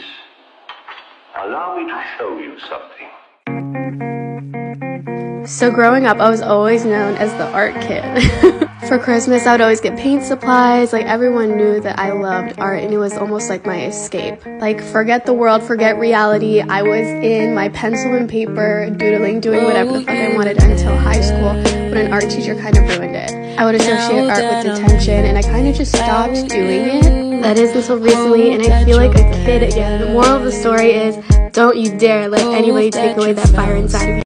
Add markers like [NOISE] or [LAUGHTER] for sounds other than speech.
Please, allow me to show you something. So growing up, I was always known as the art kid. [LAUGHS] For Christmas, I would always get paint supplies. Like everyone knew that I loved art and it was almost like my escape. Like forget the world, forget reality. I was in my pencil and paper, doodling, doing whatever the fuck I wanted until high school when an art teacher kind of ruined it. I would associate art with detention and I kind of just stopped doing it. That is until recently and I feel like a kid again. The moral of the story is don't you dare let anybody take away that fire inside of you.